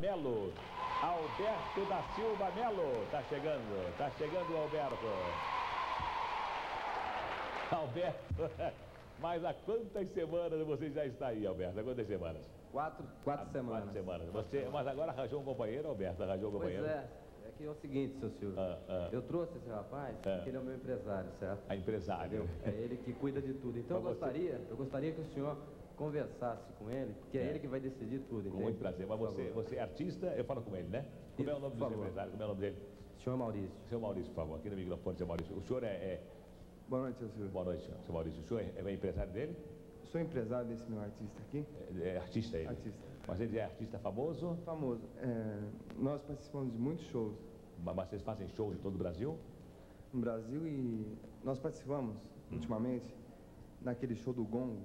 Melo. Alberto da Silva Melo. Tá chegando, tá chegando o Alberto. Alberto, mas há quantas semanas você já está aí, Alberto? Há quantas semanas? Quatro, quatro Há semanas. Quatro semanas. Você, mas agora arranjou um companheiro, Alberto? Arranjou um Pois companheiro? é, é que é o seguinte, seu Silvio. Ah, ah. Eu trouxe esse rapaz Ah. porque ele é o meu empresário, certo? A empresário. Entendeu? É ele que cuida de tudo. Então eu gostaria, eu gostaria que o senhor conversasse com ele, porque é, É. ele que vai decidir tudo, Com muito prazer. Mas você, você é artista, eu falo com ele, né? Como é o nome do empresário? Como é o nome dele? Senhor Maurício. Seu Maurício, por favor, aqui no microfone, seu Maurício. O senhor é. é- Boa noite, Silvio. Boa noite, senhor. Maurício. O senhor é, é empresário dele? Sou empresário desse meu artista aqui, É, é artista ele? Artista. Mas ele é artista famoso? famoso. É, nós participamos de muitos shows Mas mas vocês fazem shows em todo o Brasil? no Brasil e nós participamos ultimamente naquele show do Gongo.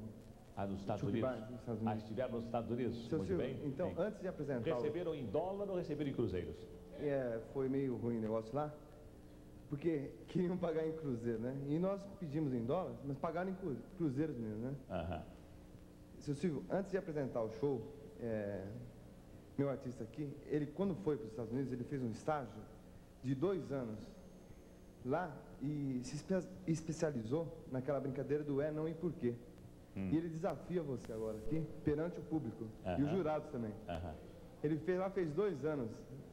Ah, nos Estados Unidos? Nos Estados Ah, Unidos. estiveram nos Estados Unidos? Seu Muito bem. então, Bem. antes de apresentar, Receberam em dólar ou receberam em cruzeiros? é, foi meio ruim o negócio lá, porque queriam pagar em cruzeiro, né? E nós pedimos em dólares, mas pagaram em cru- cruzeiros mesmo, né? Aham. Seu Silvio, antes de apresentar o show, é, meu artista aqui, ele quando foi para os Estados Unidos, ele fez um estágio de dois anos lá e se espe- especializou naquela brincadeira do é, não e porquê. E ele desafia você agora aqui, perante o público e os jurados também. Aham. Ele fez lá, fez dois anos,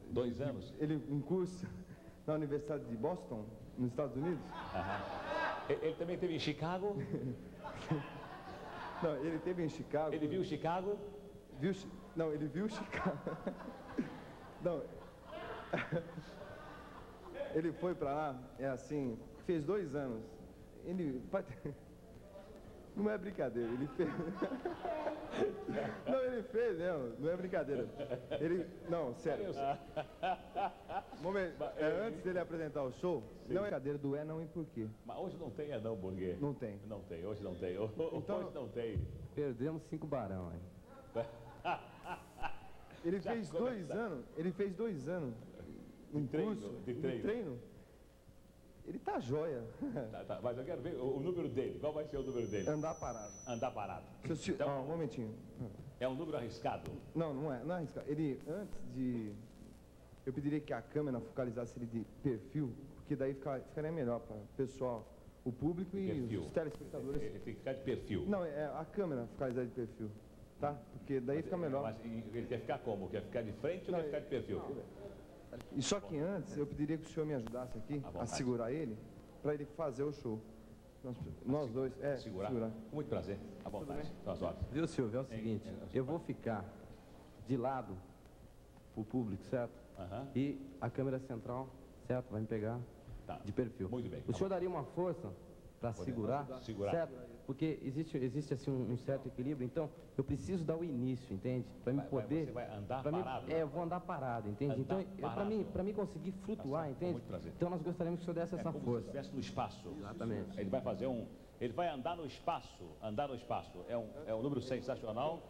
Dois anos? ele um curso na Universidade de Boston, nos Estados Unidos. Aham. Ele, ele também teve em Chicago? Não, ele teve em Chicago. Ele viu Chicago? Viu? Não, ele viu Chicago. Não. Ele foi pra lá, é assim, fez dois anos. Ele. Não é brincadeira, ele fez. Não, ele fez, não, não é brincadeira. Ele. Não, sério. Momento, é, antes dele apresentar o show, não é brincadeira do é, não e por quê. Mas hoje não tem, é não, porque... Não tem. Não tem, hoje não tem. Hoje Então- não tem. Perdemos cinco barão aí. Ele Já fez começa. dois anos, ele fez dois anos um treino, curso de treino. Ele tá jóia. Tá, tá, mas eu quero ver o, o número dele. Qual vai ser o número dele? Andar parado. Andar parado. Sil- Então- ó, um momentinho. É um número arriscado. Não, não é, não é arriscado. Ele, antes de. Eu pediria que a câmera focalizasse ele de perfil, porque daí fica- ficaria melhor para o pessoal, o público e Perfil. os telespectadores. Ele tem que ficar de perfil. Não, é a câmera focalizar de perfil, tá? Porque daí fica melhor. Mas ele quer ficar como? Quer ficar de frente ou Não, quer ficar de perfil? E só que antes, eu pediria que o senhor me ajudasse aqui a segurar ele, para ele fazer o show. Nós, nós dois, é, Segurar? segurar. Com muito prazer. À vontade. Suas ordens. Viu, Silvio? É o seguinte, é, eu vou ficar de lado pro público, certo? Aham. E a câmera central, certo? Vai me pegar Tá. de perfil. Muito bem, O tá senhor daria uma força para segurar, Segurar. certo? Porque existe, existe assim um, um certo equilíbrio, então eu preciso dar o início, entende? Para me poder. você vai andar mim- parado? é, eu vou andar parado, entende? Andar então, para mim, para mim conseguir flutuar, certo, com entende? muito prazer. Então nós gostaríamos que o senhor desse É essa como se força. estivesse no espaço. Exatamente. Ele vai fazer um. Ele vai andar no espaço. Andar no espaço. É um, é um número sensacional.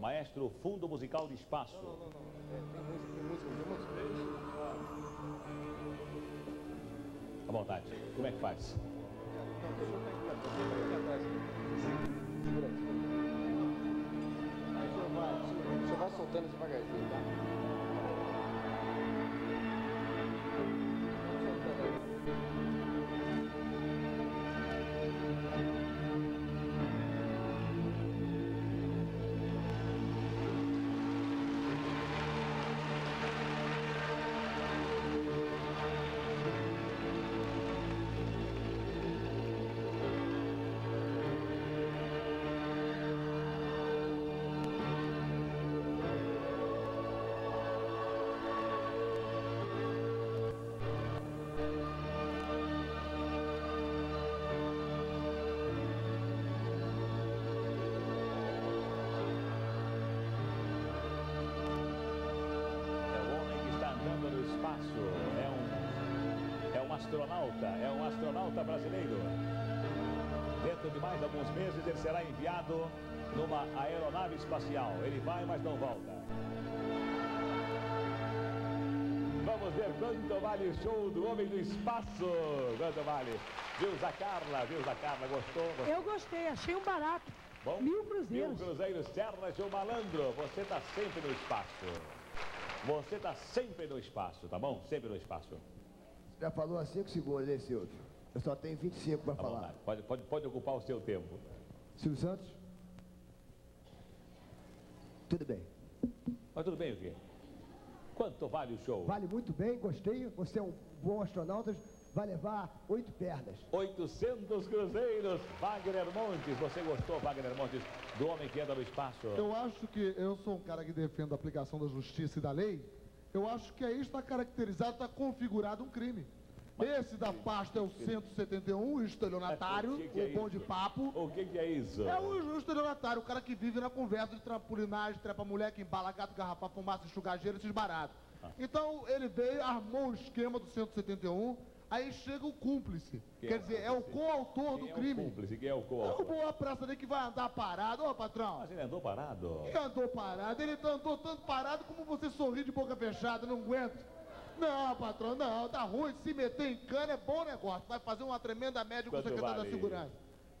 Maestro Fundo Musical de Espaço. À vontade. Como é que faz? Você vai soltando devagarzinho, tá? Astronauta. É um astronauta brasileiro. Dentro de mais alguns meses ele será enviado numa aeronave espacial. Ele vai, mas não volta. Vamos ver quanto vale o show do Homem do Espaço. Quanto vale? Viu, Zacarla? Viu, Zacarla? Gostou? Gostou? Eu gostei, achei um barato. Bom? Mil cruzeiros. Mil cruzeiros, Serra de um Malandro. Você está sempre no espaço. Você está sempre no espaço, tá bom? Sempre no espaço. Já falou há 5 segundos, hein, Silvio? Eu só tenho 25 para Tá falar. vontade. Pode, pode, pode ocupar o seu tempo. Silvio Santos? Tudo bem. Mas tudo bem o quê? Quanto vale o show? Vale muito bem, gostei. Você é um bom astronauta. Vai levar oito pernas. 800 cruzeiros. Wagner Montes. Você gostou, Wagner Montes, do homem que anda no espaço? Eu acho que eu sou um cara que defende a aplicação da justiça e da lei. Eu acho que aí está caracterizado, está configurado um crime. Esse da pasta é o 171, o estelionatário, O que que é o bom de papo. O que, que é isso? É o estelionatário, o cara que vive na conversa de trampolinagem, trepa mulher, que embala gato, garrafa, fumaça, enxugageiro, esses baratos. Ah. Então ele veio, armou o esquema do 171, aí chega o cúmplice. Quem Quer é o dizer, é o coautor do é o crime. cúmplice? Quem é o É o coautor? boa praça dele que vai andar parado, ô patrão. Mas ele andou parado? Ele andou parado, ele andou tanto parado como você sorri de boca fechada, não aguento. Não, patrão, não, tá ruim. Se meter em cana é bom negócio. Vai fazer uma tremenda média com o secretário vale? da segurança.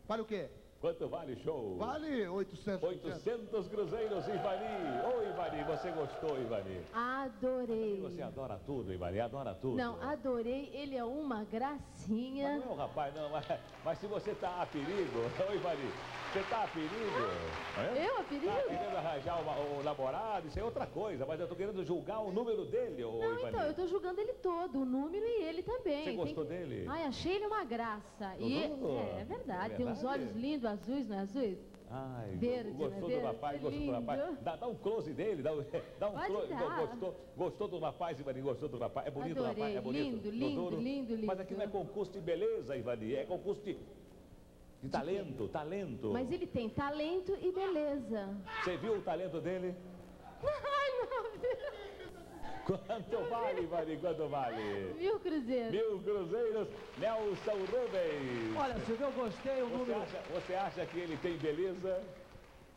Vale o quê? Quanto vale o show? Vale 800. 800 cruzeiros, Ivani. Ô, Ivani, você gostou, Ivani? Adorei. Você adora tudo, Ivani, adora tudo. Não, adorei. Ele é uma Mas gracinha. não é rapaz, não. Mas, mas se você tá a perigo, ô, Ivani, você tá a perigo. é? Eu, a perigo? Tá querendo arranjar uma- o namorado, isso é outra coisa, mas eu tô querendo julgar o número dele, ô, Não, Ivani. então, eu tô julgando ele todo, o número e ele também. Você gostou que- dele? Ai, achei ele uma graça. E é, é verdade, É tem uns verdade? olhos lindos, azuis, não é azuis? Ai, Verde, gostou né? do rapaz, gostou do lindo. rapaz. Dá, dá um close dele, dá, um- dá um Pode close. dar. Gostou, gostou do rapaz, Ivani, gostou do rapaz. É bonito o rapaz, é bonito. lindo, lindo, duro. lindo, Mas aqui não é lindo. concurso de beleza, Ivani, é concurso de, de talento, talento. Mas ele tem talento e beleza. Você viu o talento dele? Ai, não? Quanto vale, Ivani, quanto vale? Viu, Cruzeiro? Mil cruzeiros, Nelson Rubens. Olha, Silvio, eu gostei, o Você número acha, você acha que ele tem beleza?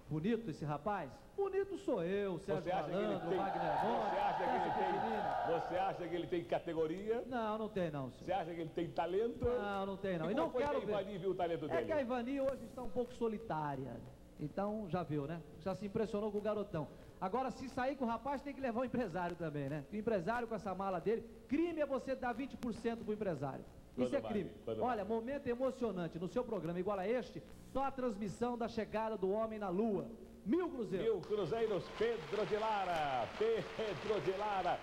bonito esse rapaz. Bonito sou eu, Sérgio Você acha que ele Malandro, tem, Wagner você acha que ele tem, você acha que ele tem categoria? Não, não tem não, Você senhor. acha que ele tem talento? Não, não tem não. E E não foi quero que a ver. Ivani viu o talento É dele? que a Ivani hoje está um pouco solitária. Então, já viu, né? Já se impressionou com o garotão. Agora, se sair com o rapaz, tem que levar o empresário também, né? O empresário com essa mala dele, crime é você dar 20% pro empresário. Isso é crime. Olha, momento emocionante no seu programa igual a este, só a transmissão da chegada do homem na lua. Mil cruzeiros. Mil cruzeiros, Pedro de Lara. Pedro de Lara.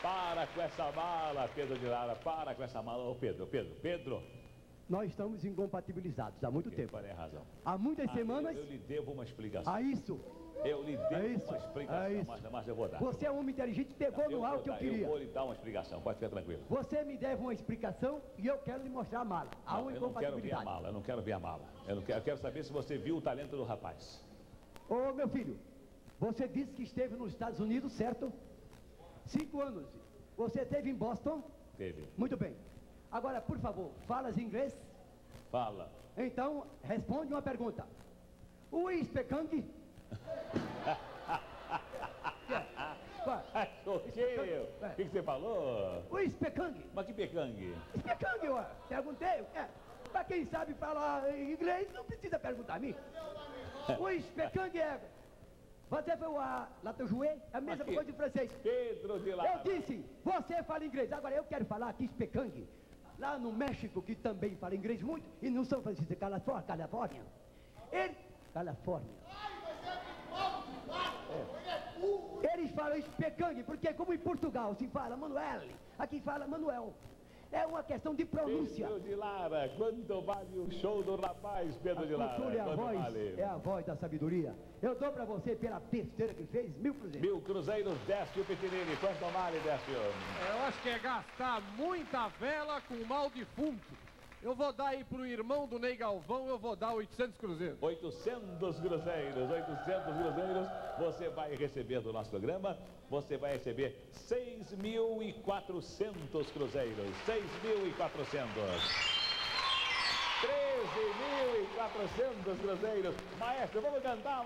Para com essa mala, Pedro de Lara. Para com essa mala. Ô, Pedro, Pedro, Pedro. Nós estamos incompatibilizados há muito Quem tempo. Razão? Há muitas Ah, semanas. Eu, eu lhe devo uma explicação. A isso. Eu lhe devo É isso, uma explicação, é. Mas, mas eu vou dar. Você é um homem inteligente, pegou no ar vou o que eu queria. Eu vou lhe dar uma explicação, pode ficar tranquilo. Você me deve uma explicação e eu quero lhe mostrar a mala. Não, eu não quero ver a mala, eu não quero ver a mala. Eu, não quero, eu quero saber se você viu o talento do rapaz. Ô, meu filho, você disse que esteve nos Estados Unidos, certo? Cinco anos. Você esteve em Boston? Teve. Muito bem. Agora, por favor, falas inglês? Fala. Então, responde uma pergunta. O Ispecang? O quê? O que, que você falou? O Ispecang? Mas que pecangue? Ispecang, ó. Perguntei. É. Pra quem sabe falar inglês, não precisa perguntar a mim. O Ispecang é... Você foi a Latejoué? É a mesma Aqui. coisa em francês. Pedro de Lara. Eu disse, você fala inglês. Agora eu quero falar aqui Ispecang. Lá no México, que também fala inglês muito, e no São Francisco, Califórnia, Califórnia. Ele... Califórnia. É. Eles falam Ispecang, porque como em Portugal se fala Manuel, aqui fala Manuel. É uma questão de pronúncia. Pedro de Lara, quanto vale o show do rapaz, Pedro de A Lara? cultura é a Quanto voz, vale? é a voz da sabedoria. Eu dou pra você pela besteira que fez, mil cruzeiros. Mil cruzeiros, Décio Pequenini. Quanto vale, Décio? Eu acho que é gastar muita vela com mal defunto. Eu vou dar aí pro irmão do Ney Galvão, eu vou dar 800 cruzeiros. 800 cruzeiros, 800 cruzeiros, você vai receber do nosso programa, você vai receber 6.400 cruzeiros, 6.400. 13.400 cruzeiros. Maestro, vamos cantar,